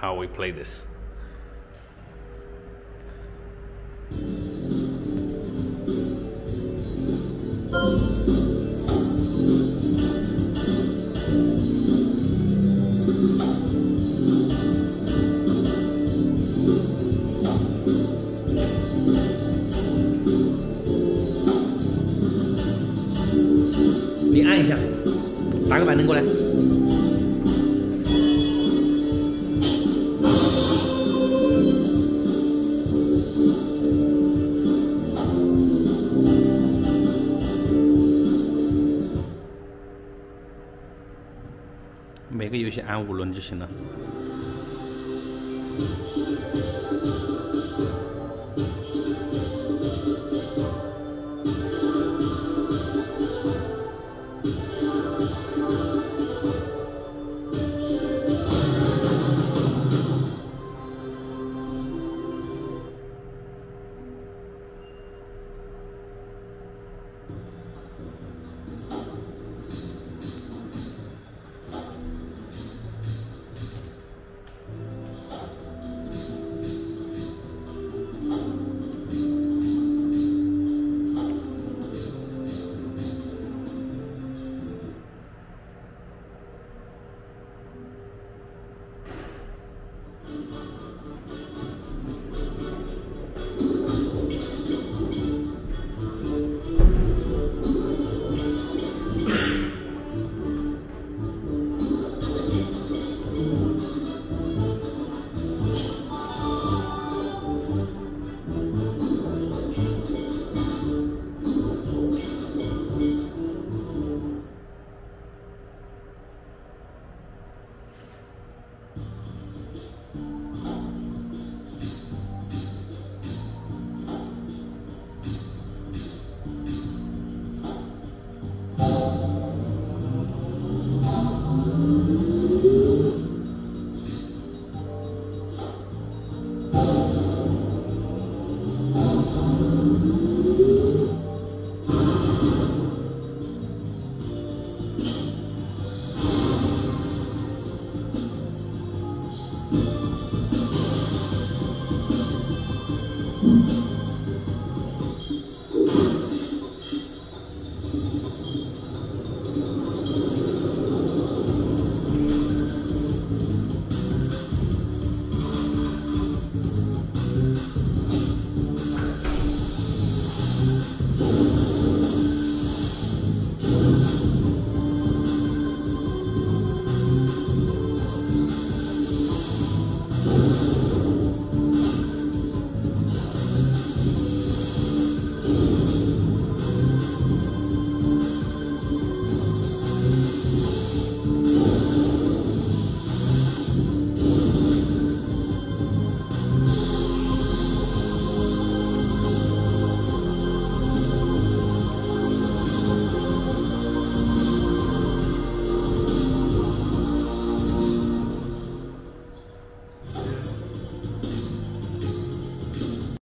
how we play this. Để anh chẳng 每个游戏按五轮就行了。